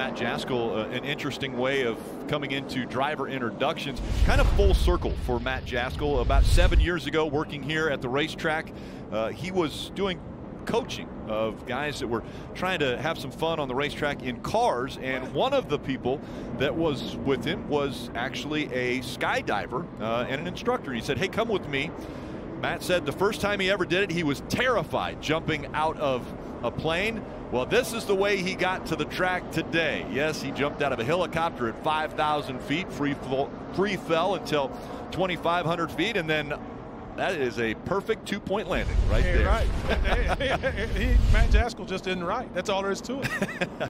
Matt Jaskol, uh, an interesting way of coming into driver introductions. Kind of full circle for Matt Jaskol. About seven years ago, working here at the racetrack, uh, he was doing coaching of guys that were trying to have some fun on the racetrack in cars. And one of the people that was with him was actually a skydiver uh, and an instructor. He said, Hey, come with me. Matt said the first time he ever did it, he was terrified jumping out of a plane. Well, this is the way he got to the track today. Yes, he jumped out of a helicopter at 5,000 feet, free, free fell until 2,500 feet, and then that is a perfect two-point landing right hey, there. Right. he, Matt Jaskol just isn't right. That's all there is to it.